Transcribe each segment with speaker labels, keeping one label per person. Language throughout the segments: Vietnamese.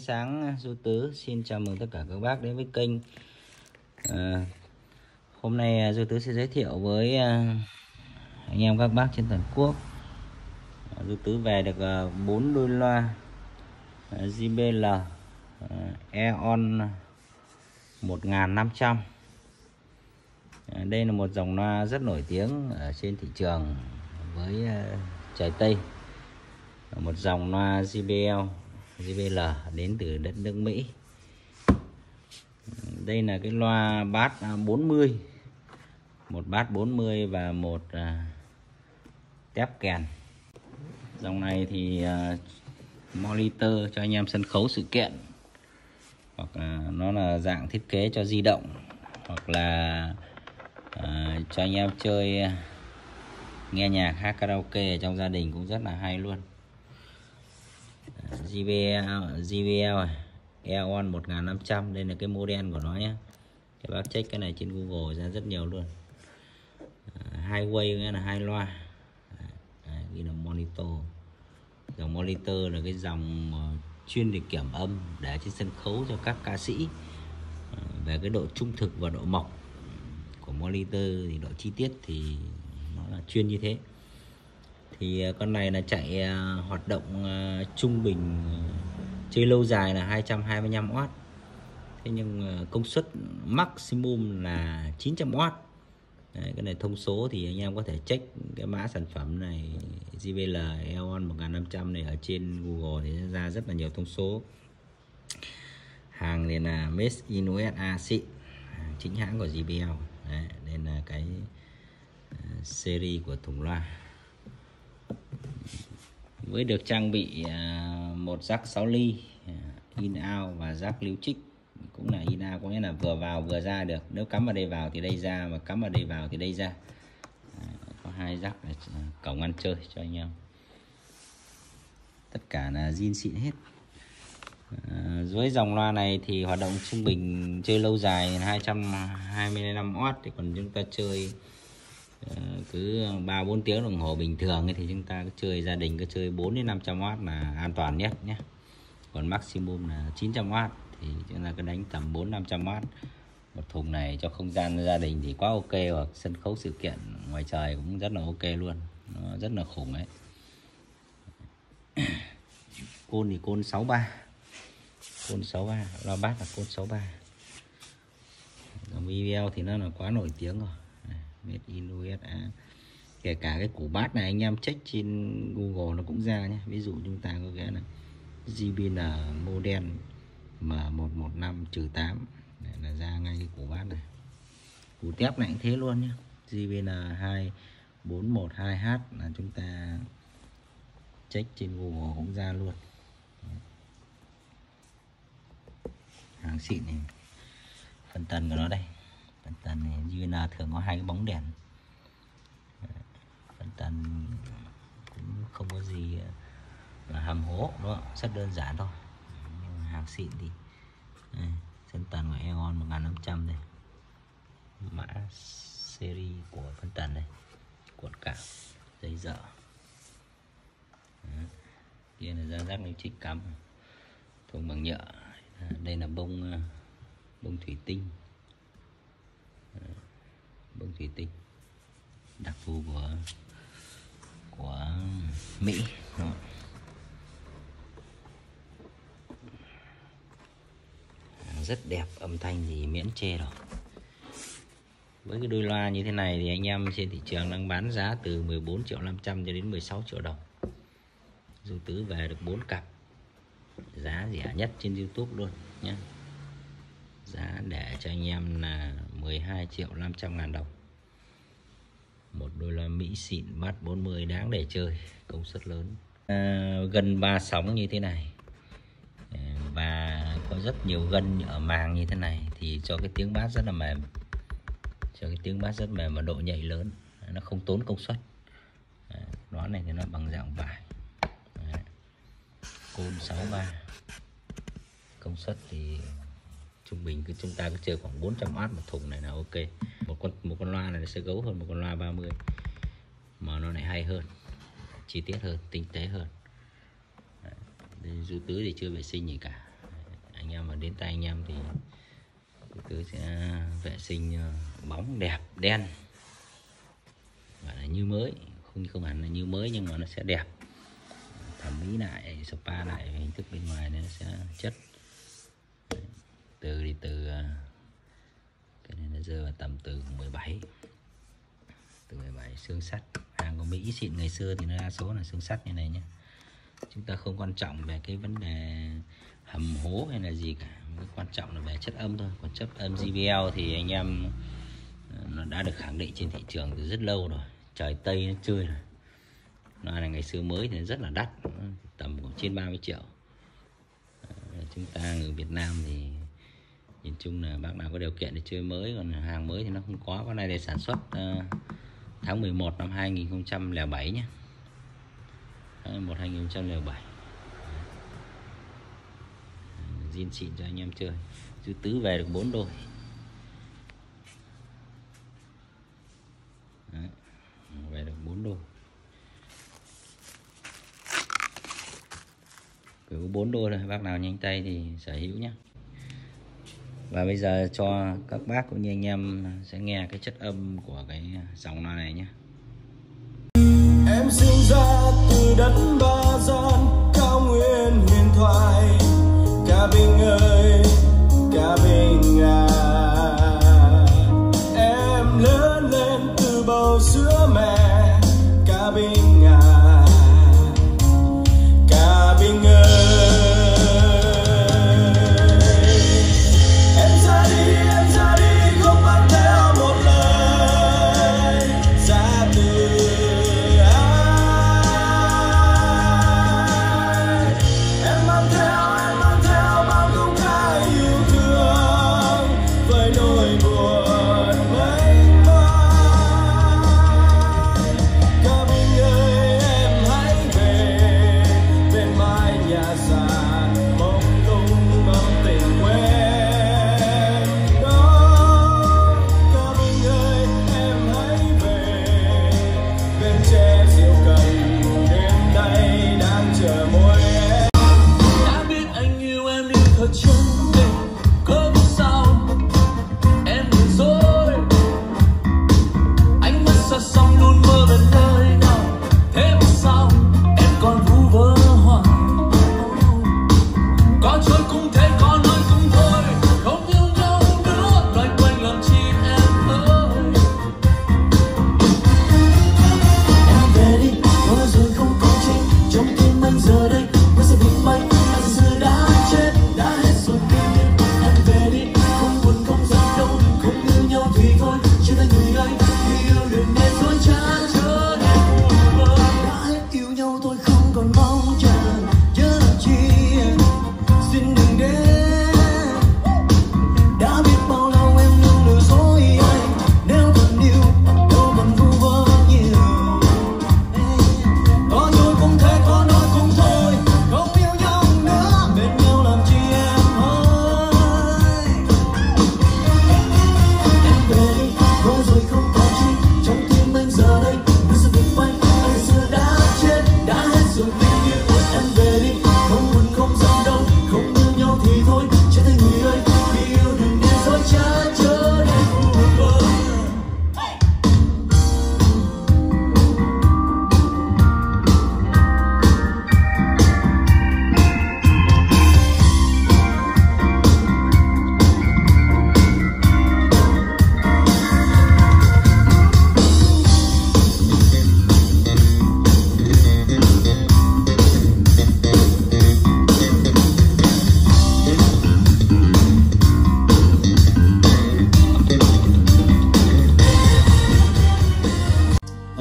Speaker 1: sáng à, du tứ. Xin chào mừng tất cả các bác đến với kênh. À, hôm nay à, du tứ sẽ giới thiệu với à, anh em các bác trên toàn quốc. À, du tứ về được à, 4 đôi loa à, JBL à, Eon 1500 à, đây là một dòng loa rất nổi tiếng ở trên thị trường với à, trái Tây. Một dòng loa JBL JBL đến từ đất nước Mỹ. Đây là cái loa bát à, 40 một bát 40 và một à, tép kèn. Dòng này thì à, monitor cho anh em sân khấu sự kiện. Hoặc là nó là dạng thiết kế cho di động. Hoặc là à, cho anh em chơi à, nghe nhạc hát karaoke ở trong gia đình cũng rất là hay luôn. JBL JBL Eon 1500 đây là cái model của nó nhé. Các bác check cái này trên Google ra rất nhiều luôn. À, hai quay nghĩa là hai loa. À, à, ghi là monitor. Dòng monitor là cái dòng ờ, chuyên để kiểm âm, để trên sân khấu cho các ca sĩ. Về cái độ trung thực và độ mộc của monitor thì độ chi tiết thì nó là chuyên như thế thì ờ, con này là chạy ờ, hoạt động ờ, trung bình chơi lâu dài là 225W thế nhưng công suất maximum là 900W Đấy, cái này thông số thì anh em có thể check cái mã sản phẩm này JBL Eon 1500 này ở trên Google thì ra rất là nhiều thông số. Hàng này là Made in USA xịn chính hãng của JBL Đấy, nên là cái series của thùng loa với được trang bị à, một rắc 6 ly à, in out và rắc lưu trích. Cũng là in out có nghĩa là vừa vào vừa ra được. Nếu cắm vào đây vào thì đây ra mà cắm vào đây vào thì đây ra. À, có hai rắc cổng ăn chơi cho anh em. Tất cả là zin xịn hết. À, dưới dòng loa này thì hoạt động trung bình chơi lâu dài 225W thì còn chúng ta chơi Ờ, cứ 3 4 tiếng đồng hồ bình thường thì chúng ta cứ chơi, gia đình cứ chơi 4 đến 500W là an toàn nhất nhé. Còn maximum là 900W thì chúng ta cứ đánh tầm 4 500W một thùng này cho không gian gia đình thì quá ok, hoặc sân khấu sự kiện ngoài trời cũng rất là ok luôn. Nó rất là khủng ấy. Côn thì côn 63 côn 63 loa bát là côn 63 còn video thì nó là quá nổi tiếng rồi made in USA kể cả cái củ bát này anh em check trên Google nó cũng ra nhé ví dụ chúng ta có cái là JBL model M115 trừ 8 Để là ra ngay cái củ bát này. Củ tép này cũng thế luôn nhé JBL 2412H là chúng ta check trên Google cũng ra luôn. Hàng xịn này, phần tần của nó đây phần tần này JBL thường có hai cái bóng đèn. Phần tần cũng không có gì là hầm hố đúng không? rất đơn giản thôi. Hàng xịn thì đây, phân tần của Eon 1500 đây mã series của phân tần này cuộn cạo giấy dở. Kia là ra rác lưu trích cắm thùng bằng nhựa. À, đây là bông à, bông thủy tinh bông thủy tinh. Đặc thù của của Mỹ. Đúng không? rất đẹp, âm thanh thì miễn chê rồi. Với cái đôi loa như thế này thì anh em trên thị trường đang bán giá từ 14 triệu 500 cho đến 16 triệu đồng. Dù Tứ về được 4 cặp. Giá rẻ nhất trên YouTube luôn nhé. Giá để cho anh em là 12 triệu 500 ngàn đồng. Một đôi la Mỹ xịn bát 40 đáng để chơi công suất lớn. À, gần ba sóng như thế này. À, và có rất nhiều gân ở màng như thế này thì cho cái tiếng bát rất là mềm. Cho cái tiếng bát rất mềm và độ nhạy lớn. À, nó không tốn công suất. À, nó này thì nó bằng dạng vải. Côn 63 công suất thì trung bình, cứ chúng ta cứ chơi khoảng 400W một thùng này là ok. Một con một con loa này nó sẽ gấu hơn một con loa 30 mà nó lại hay hơn, chi tiết hơn, tinh tế hơn. Du tứ thì chưa vệ sinh gì cả. Anh em mà đến tay anh em thì tứ sẽ vệ sinh ờ, bóng đẹp, đen. Gọi là như mới, không không hẳn là như mới nhưng mà nó sẽ đẹp. Thẩm mỹ lại, spa lại, hình thức bên ngoài nó sẽ chất từ đi từ ờ, cái này nó rơi vào tầm từ 17 từ 17 xương sắt. Hàng của Mỹ xịn ngày xưa thì nó đa số là xương sắt như này nhé chúng ta không quan trọng về cái vấn đề hầm hố hay là gì cả. Cái quan trọng là về chất âm thôi. Còn chất âm JBL thì anh em ờ, nó đã được khẳng định trên thị trường từ rất lâu rồi. Trời tây nó chơi rồi. Nó là ngày xưa mới thì rất là đắt, tầm khoảng trên 30 triệu. Ờ, chúng ta người Việt Nam thì nhìn chung là bác nào có điều kiện để chơi mới còn hàng mới thì nó không có. Con này để sản xuất uh, tháng 11 năm 2007 nhé. Tháng 11 2007 ờ, zin xịn cho anh em chơi. Dư tứ về được 4 đôi. Đấy. về được 4 đôi. Cứ có 4 đôi thôi bác nào nhanh tay thì sở hữu nhé và bây giờ cho các bác cũng như anh em sẽ nghe cái chất âm của cái dòng loa này nhé.
Speaker 2: Em sinh ra từ đất ba gian, cao nguyên huyền thoại. Ca bình ơi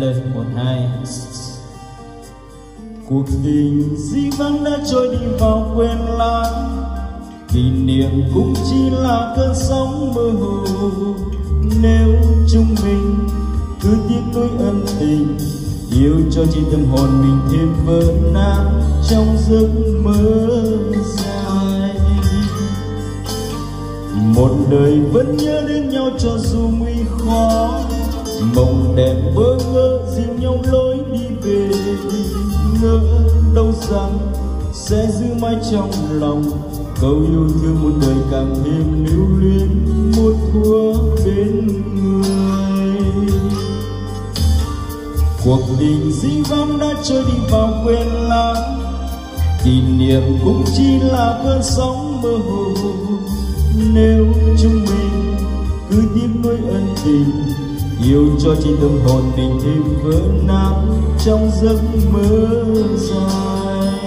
Speaker 2: Alo, một hai. Cuộc tình dĩ vãng đã trôi đi vào quên lãng. Kỷ niệm cũng chỉ là cơn sóng mơ hồ. Nếu chúng mình cứ tiếc nuối ân tình Yêu cho chỉ tâm hồn mình thêm vỡ nát Trong giấc mơ dài. Một đời vẫn nhớ đến nhau cho dù nguy khó mộng đẹp bơ ngơ, dìu nhau lối đi về ngỡ đâu rằng sẽ giữ mãi trong lòng
Speaker 3: câu yêu thương một đời càng thêm lưu luyến một thuở bên người. Cuộc tình dĩ vãng đã trôi đi vào quên lãng, kỷ niệm cũng chỉ là cơn sóng mơ hồ. Nếu chúng mình cứ tiếc nuối ân tình yêu cho chi tâm hồn mình thêm vỡ nát trong giấc mơ dài.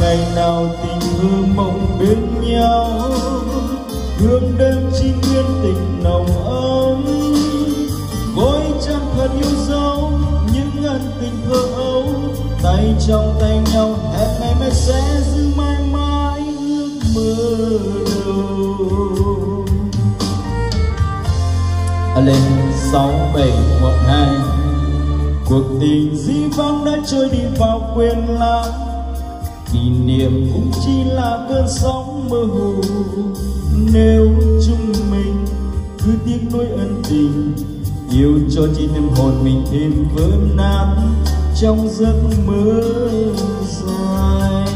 Speaker 3: Ngày nào tình thơ mộng bên nhau, hương đêm chi nguyên tình nồng ấm. Vội chẳng thật yêu dấu, những ân tình thơ ấu, tay trong tay nhau, hẹn ngày mai sẽ giữ mãi mãi ước mơ đầu lên sáu bảy một hai. Cuộc tình di vong đã trôi đi vào quên lãng. Kỷ niệm cũng chỉ là cơn sóng mơ hồ. Nếu chúng mình cứ tiếc nuối ân tình, yêu cho chỉ tâm hồn mình thêm vỡ nát trong giấc mơ dài.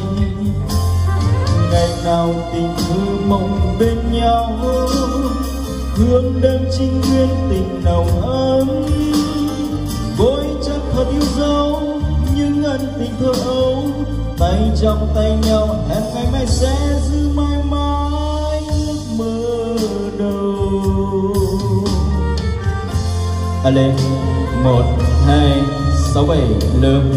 Speaker 3: Ngày nào tình thơ mộng bên nhau hương đêm trinh nguyên tình nồng ấm. Vội chắc thật yêu dấu, những ân tình thơ ấu. Tay trong tay nhau hẹn ngày mai sẽ giữ mãi mãi ước mơ đầu. À lên một, hai, sáu, bảy lơm